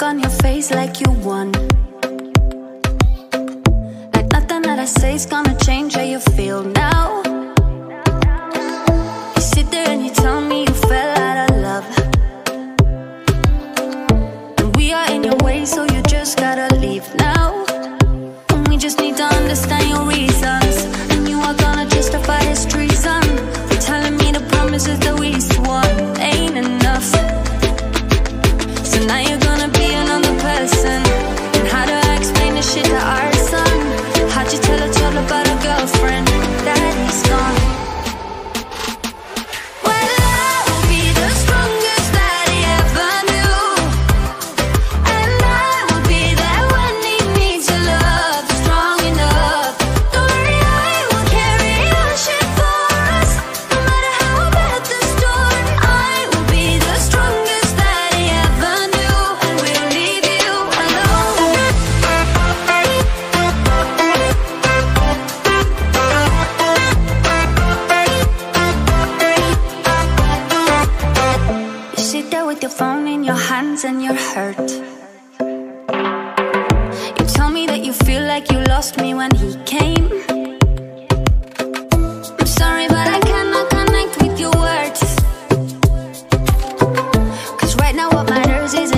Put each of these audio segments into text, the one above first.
look on your face like you won. Like nothing that I say is gonna change hands and you're hurt. You tell me that you feel like you lost me when he came. I'm sorry but I cannot connect with your words. Right now what matters is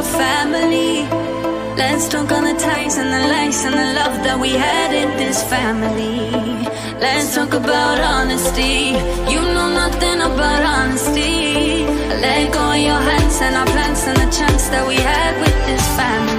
our family. Let's talk on the ties and the likes and the love that we had in this family. Let's talk about honesty. You know nothing about honesty. Let go of your hands and our plans and the chance that we had with this family.